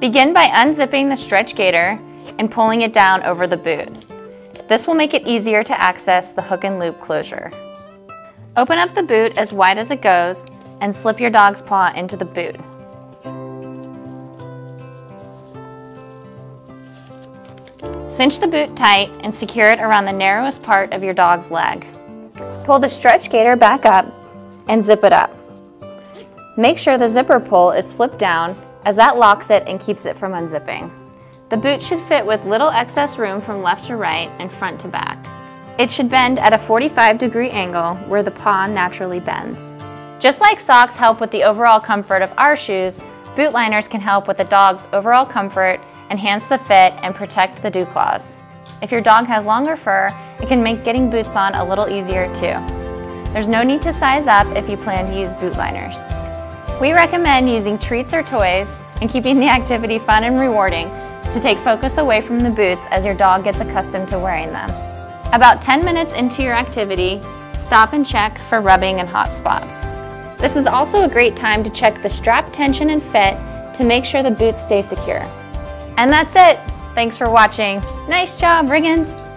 Begin by unzipping the stretch gaiter and pulling it down over the boot. This will make it easier to access the hook and loop closure. Open up the boot as wide as it goes and slip your dog's paw into the boot. Cinch the boot tight and secure it around the narrowest part of your dog's leg. Pull the stretch gaiter back up and zip it up. Make sure the zipper pull is flipped down as that locks it and keeps it from unzipping. The boot should fit with little excess room from left to right and front to back. It should bend at a 45 degree angle where the paw naturally bends. Just like socks help with the overall comfort of our shoes, boot liners can help with the dog's overall comfort enhance the fit, and protect the dew claws. If your dog has longer fur, it can make getting boots on a little easier too. There's no need to size up if you plan to use boot liners. We recommend using treats or toys and keeping the activity fun and rewarding to take focus away from the boots as your dog gets accustomed to wearing them. About 10 minutes into your activity, stop and check for rubbing and hot spots. This is also a great time to check the strap tension and fit to make sure the boots stay secure. And that's it. Thanks for watching. Nice job, Riggins!